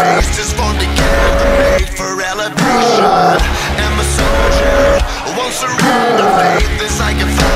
face is for decay Made for elevation I'm a soldier Won't surrender Faith as I can. fire